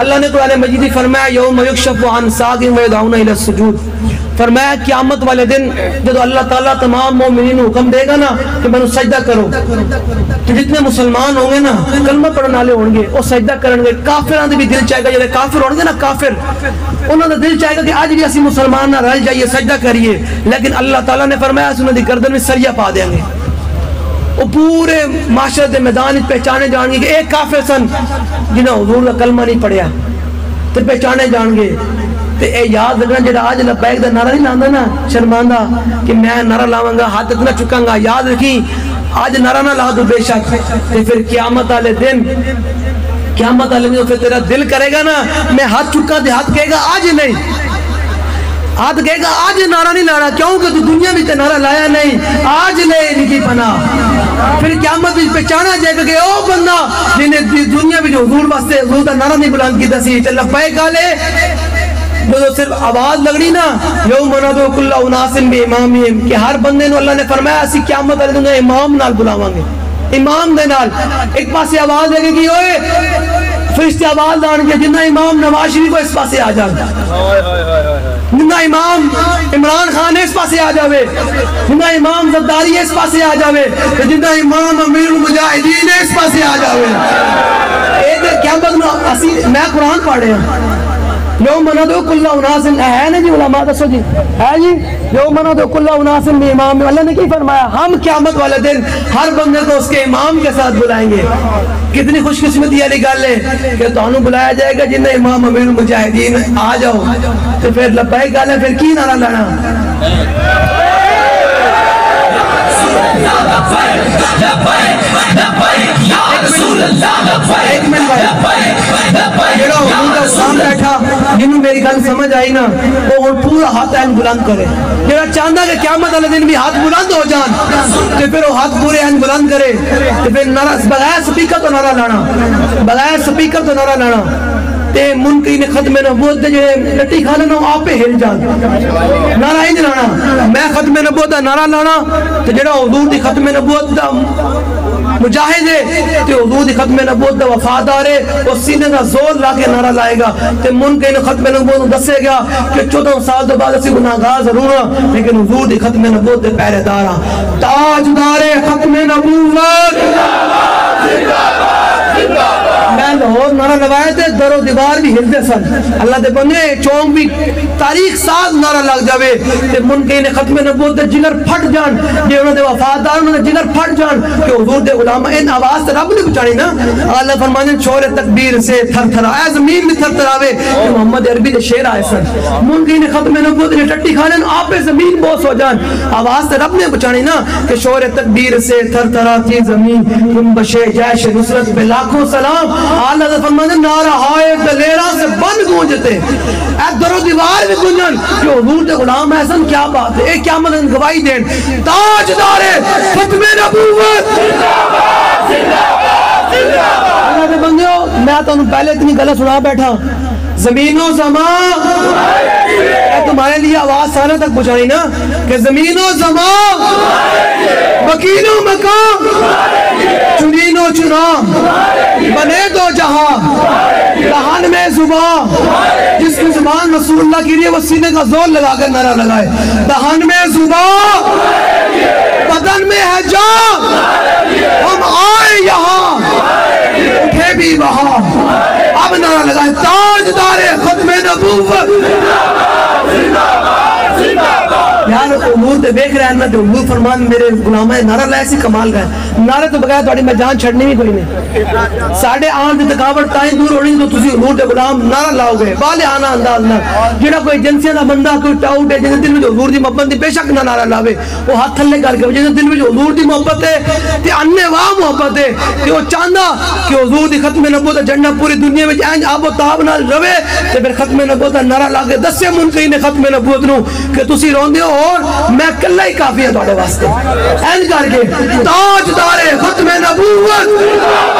अल्लाह ने कुरान मजीद फरमाया, यौम युकशफु अन सागिन व यदउना इला सुजूद। फरमाया, क़यामत वाले दिन जब अल्लाह ताला तमाम मोमिनीन को हुक्म देगा ना, कि मैंने सजदा करो। तो जितने मुसलमान होंगे ना, कलमा पढ़ने वाले होंगे, वो सजदा करेंगे। काफिरां भी दिल चाहेगा जब काफिर होंगे ना, काफिर। उन्होंने दिल चाहेगा कि आज भी असि मुसलमान ना रल जाइए, सजदा करिए। लेकिन अल्लाह ताला ने फरमाया उन्होंने गर्दन में सरिया पा देंगे। वो पूरे माशरे के मैदान पहचाने जाएँगे कि एक काफिर सन जिन्हें हजूर का कलमा नहीं पढ़िया। तो पहचाने जाएँगे। ते ए याद रखना जेड़ा आज लबैक दा नारा नहीं लांदा ना, शर्मांदा, कि मैं नारा लावांगा, हाथ इतना चुकांगा। याद रखी, आज नारा ना ला दो बेशक। ते फिर कियामत वाले दिन, कियामत वाले दिन फिर तेरा दिल करेगा ना, मैं हाथ चुका हाथ कहेगा, आज नहीं। हाथ कहेगा, आज नारा नहीं लाना क्यों? कि तू दुनिया में नारा लाया नहीं। आज ले इनकी पना फिर क्यामत में पहचाना जाएगा कि, ओ बंदा, जिन्हें दुनिया में हजूर वास्ते हजूर का नारा नहीं बुलंद किया चल लब्बैक गाले जो सिर्फ़ आवाज़ लगनी ना। यो मना दो कुल्ला उनासिन बे इमाम कि हर बंदे अल्लाह ने फरमाया, असि क़यामत वाले दिन इमाम नाल बुलावांगे। इमाम दे नाल। एक पासे आवाज़ लगेगी, ओए फरिश्ते आवाज़ लाणगे जिन्ना इमाम नवाज़ शरीफ इस पासे आ जाए जिन्ना इमाम इमरान खान इस पास आ जावे। जिन्ना इमाम जद्दारी इस पास आ जावे ते जिन्ना इमाम अमीर मुजाहिदीन इस पास आ जावे। क्या मैं कुरान पढ़ रहा जो मना दो कुल्ला उनासिन है ना जी उलमा दसो जी है जी जो मना दो कुल्ला उनासिन में इमाम में अल्लाह ने की फरमाया हम क्यामत वाले दिन हर बंदे को उसके इमाम के साथ बुलाएँगे कितनी खुशकिस्मती वाली गल है कि तहू बुलाया जाएगा जिन्हें इमाम अमीर मुजाहिदीन आ जाओ तो फिर लब्बाई गल है फिर की नारा लाना मेरी गल समझ आई ना तो वो और पूरा हाथ एन बुलंद करे। मेरा चाहता कि क्या मत दिन भी हाथ बुलंद हो जान तो फिर वो हाथ पूरे एन बुलंद करे तो फिर नारा, बगैर स्पीकर तो नारा लाना, बगैर स्पीकर तो नारा लाना। ते मुनकी ने खत्म नबूत दे जे लट्टी खा लेना आपे हिल जा नारा इंज लाना। मैं खत्म नबूत दा नारा लाना, ते जेड़ा हुजूर दी खत्म नबूत दा मुजाहिद है, ते हुजूर दी खत्म नबूत दा वफादार है ओ सीने दा ज़ोर ला के नारा लाएगा। ते मुनकिन खत्म नबूत दसेगा कि 14 साल दे बाद असि गुनाहगार ज़रूर हाँ, लेकिन हुजूर दी खत्म नबूत दे पहरेदार हाँ। ताजदार है खत्म नबूत जिंदाबाद जिंदाबाद नारा लगाया थे दरो दीवार भी हिलते सन। अल्लाह दे बंदे, चौंक भी तारीख साथ नारा लग जावे, ते मुनके ने खत्म नबूवत दे जिगर फट जान, जे उन्हां दे वफादार, उन्हां दे जिगर फट जान, कि हुजूर दे गुलाम इन आवाज़ ते रब ने बचानी ना। अल्लाह फरमाने छोरे तकबीर से थरथरा ए ज़मीन भी थरथरावे कि मोहम्मद अरबी दे शेर आए सन। मुनके ने खत्म ने टट्टी खाने आपे ज़मीन बोस हो जान। आवाज़ ते रब ने बचानी ना, कि शोर तकबीर से थरथराती ज़मीन। गुंबशे जैश नुसरत पे लाखों सलाम। आला मन दुश्मन नाराहाए दलेरा से बन गूंजते। ए दरो दीवार भी गूंजन। जो हुजूर ते गुलाम अहसन क्या बात है? ए क्या मन गवाही देन। ताजदार फतमे नबूवत। जिंदाबाद जिंदाबाद जिंदाबाद अल्लाह के बंदे हो मैं तानू पहले इतनी गल सुना बैठा। जमीनो समा तुम्हारे लिए आवाज़ सारे तक पहुंचाई ना, कि जमीनों जमा। वकीलों मकाम। चुनीनो चुनाव बने दो जहाँ। ज़ुबान। जिसकी ज़ुबान रसूलुल्लाह की वो सीने का ज़ोर लगाकर नारा लगाए। दहन में ज़ुबान, बदन में है जान हम आए यहाँ, उठे भी वहाँ। अब नारा लगाए। ताजदार खत्म नबूवत यार, उमूर ते देख रहे हैं ना तो उमूर फरमान, मेरे गुलामा है, नारा सी कमाल का नारे तो बगैर थोड़ी मैं जान छड़नी भी कोई नहीं। साढ़े आन की थकावट ताई दूर होनी तो तुम हूर के गुलाम नारा लाओगे। बाले आना अंदाज ना। जो कोई एजेंसिया का बंदा कोई टाउट है जिसके दिल में हजूर की मोहब्बत की बेशक ना नारा लावे। वो हाथ थले गल कर जिसके में हजूर की मोहब्बत है तो अन्ने वाह मोहब्बत है तो वो चाहता कि हजूर की खत्म नबो का झंडा पूरी दुनिया में एंज आबो ताब न रवे तो फिर खत्म नबो का नारा ला के दसे मुनकई ने खत्म नबूत न कि तुम रोंदे हो और मैं कला ही काफ़ी हाँ थोड़े करके ताजदारे खत्म नबूत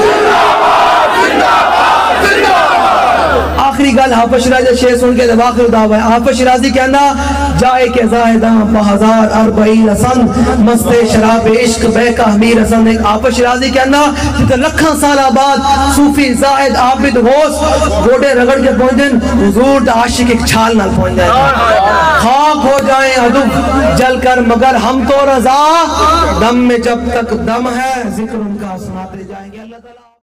आखिरी गल हाफिज शिराजी शेर सुन के आखिर दावा है। हाफिज शिराजी कहना, जाए के जायदा बहजार अरबईन हसन, मस्ते शराब इश्क बहका हमीर हसन। एक हाफिज शिराजी कहना जिते लखा साल बाद सूफी जाहिद आबिद होस गोडे रगड़ के पहुंचन हुजूर दा आशिक एक छाल नाल पहुँच जाए खाक हो जाए अदुब, जल कर मगर हम तो रजा, दम में जब तक दम है, ज़िक्र उनका सुनाते जाएँगे। अल्लाह